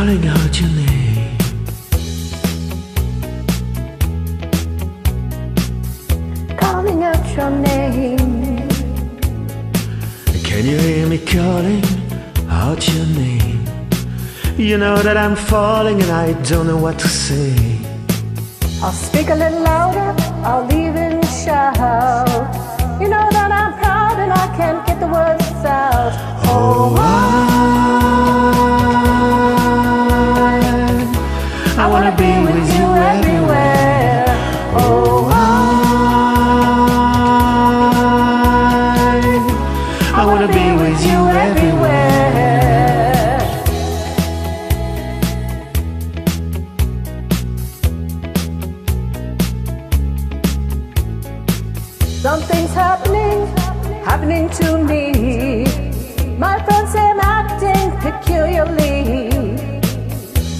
calling out your name. calling out your name. Can you hear me calling out your name? You know that I'm falling and I don't know what to say. I'll speak a little louder, I'll even shout. You know that I'm proud and I can't get the words Something's happening, happening to me. My friends say I'm acting peculiarly.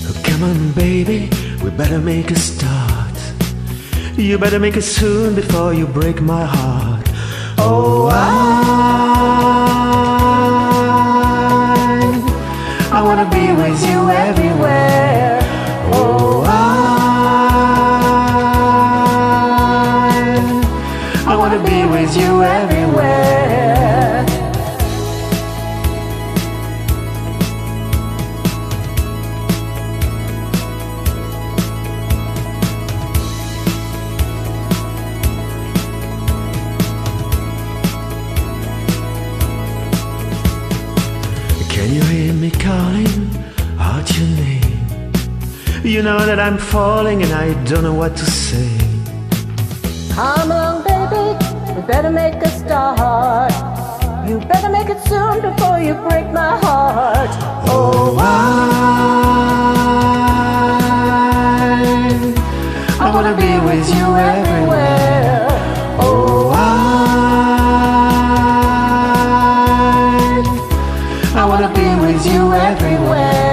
Oh, come on, baby, we better make a start. You better make it soon before you break my heart. Oh, I, be with you everywhere. Can you hear me calling out your name? You know that I'm falling and I don't know what to say. Baby, we better make a start. You better make it soon before you break my heart. Oh, I, I wanna be with you everywhere. Oh, I, I wanna be with you everywhere.